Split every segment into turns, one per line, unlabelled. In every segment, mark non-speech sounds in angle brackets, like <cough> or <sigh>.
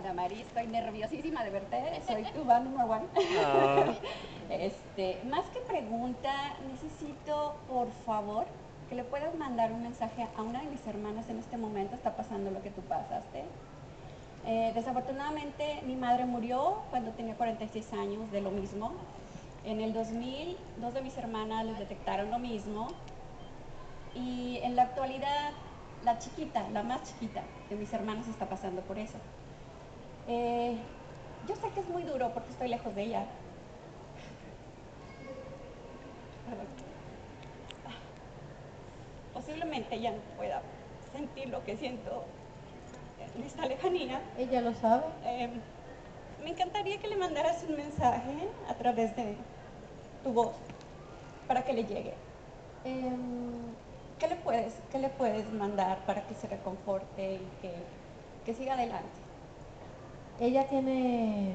Adamari, estoy nerviosísima de verte, soy tu fan number one.
Ah. <laughs>
Este, más que pregunta, necesito, por favor, que le puedas mandar un mensaje a una de mis hermanas en este momento, está pasando lo que tú pasaste. Eh, desafortunadamente, mi madre murió cuando tenía 46 años de lo mismo. En el 2000, dos de mis hermanas les detectaron lo mismo. Y en la actualidad, la chiquita, la más chiquita de mis hermanas está pasando por eso. Eh, yo sé que es muy duro porque estoy lejos de ella. Perdón. Posiblemente ella no pueda sentir lo que siento en esta lejanía.
Ella lo sabe.
Eh, me encantaría que le mandaras un mensaje a través de tu voz para que le llegue.
Em,
¿Qué le puedes, qué le puedes mandar para que se reconforte y que, que siga adelante?
Ella tiene...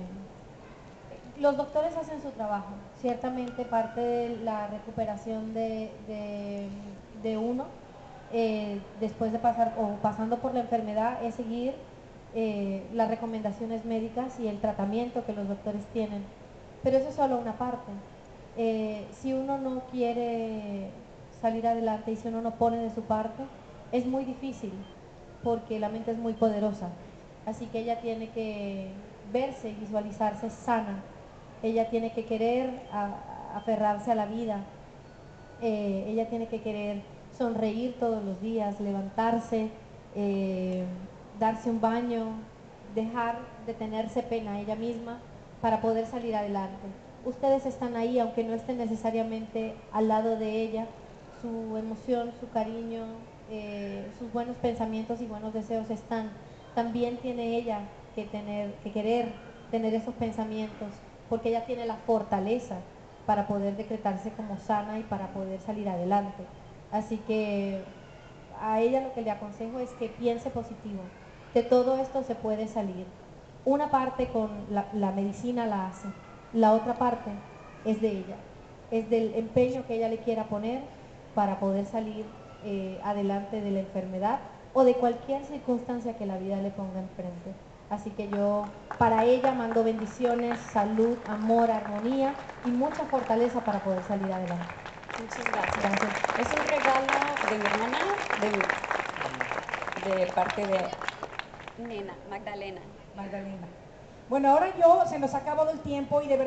Los doctores hacen su trabajo. Ciertamente parte de la recuperación de, de- uno, eh, después de pasar o pasando por la enfermedad, es seguir eh, las recomendaciones médicas y el tratamiento que los doctores tienen. Pero eso es solo una parte. Eh, si uno no quiere salir adelante y si uno no pone de su parte, es muy difícil porque la mente es muy poderosa. Así que ella tiene que verse y visualizarse sana. Ella tiene que querer aferrarse a la vida. Eh, ella tiene que querer sonreír todos los días, levantarse, eh, darse un baño, dejar de tenerse pena ella misma para poder salir adelante. Ustedes están ahí, aunque no estén necesariamente al lado de ella, su emoción, su cariño, eh, sus buenos pensamientos y buenos deseos están. También tiene ella que tener, que querer tener esos pensamientos, porque ella tiene la fortaleza para poder decretarse como sana y para poder salir adelante. Así que a ella lo que le aconsejo es que piense positivo. De todo esto se puede salir. Una parte con la, la medicina la hace, la otra parte es de ella, es del empeño que ella le quiera poner para poder salir eh, adelante de la enfermedad o de cualquier circunstancia que la vida le ponga enfrente. Así que yo para ella mando bendiciones, salud, amor, armonía y mucha fortaleza para poder salir adelante.
Muchas gracias.
Gracias.
Es un regalo de mi hermana, de, de parte de Nena, Magdalena.
Magdalena. Bueno, ahora yo se nos ha acabado el tiempo y de verdad